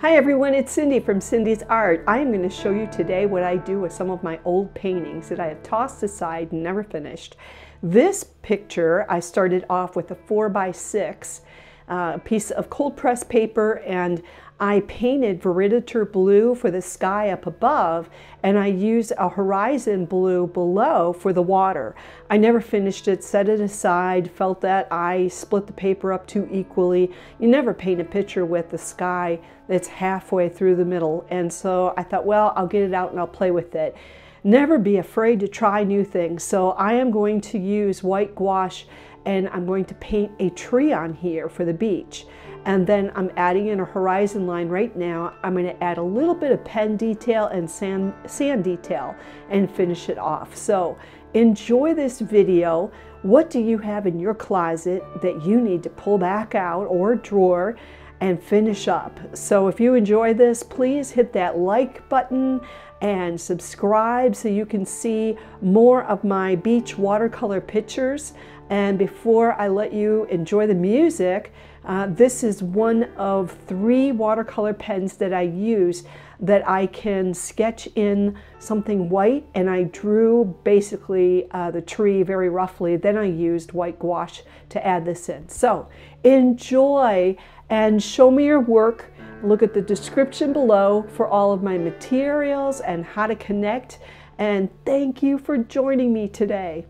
Hi everyone, it's Cindy from Cindy's Art. I am going to show you today what I do with some of my old paintings that I have tossed aside and never finished. This picture, I started off with a 4 by 6 uh, piece of cold press paper and I painted Verditer blue for the sky up above and I used a horizon blue below for the water. I never finished it, set it aside, felt that I split the paper up too equally. You never paint a picture with the sky that's halfway through the middle and so I thought well I'll get it out and I'll play with it. Never be afraid to try new things. So I am going to use white gouache and I'm going to paint a tree on here for the beach. And then I'm adding in a horizon line right now. I'm going to add a little bit of pen detail and sand, sand detail and finish it off. So enjoy this video. What do you have in your closet that you need to pull back out or drawer and finish up? So if you enjoy this, please hit that like button and subscribe so you can see more of my beach watercolor pictures. And before I let you enjoy the music, uh, this is one of three watercolor pens that I use that I can sketch in something white and I drew basically uh, the tree very roughly. Then I used white gouache to add this in. So enjoy and show me your work. Look at the description below for all of my materials and how to connect. And thank you for joining me today.